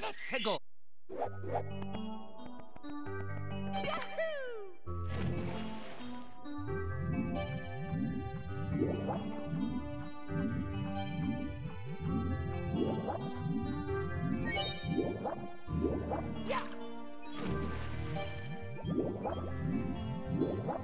Let's go! Yahoo! What?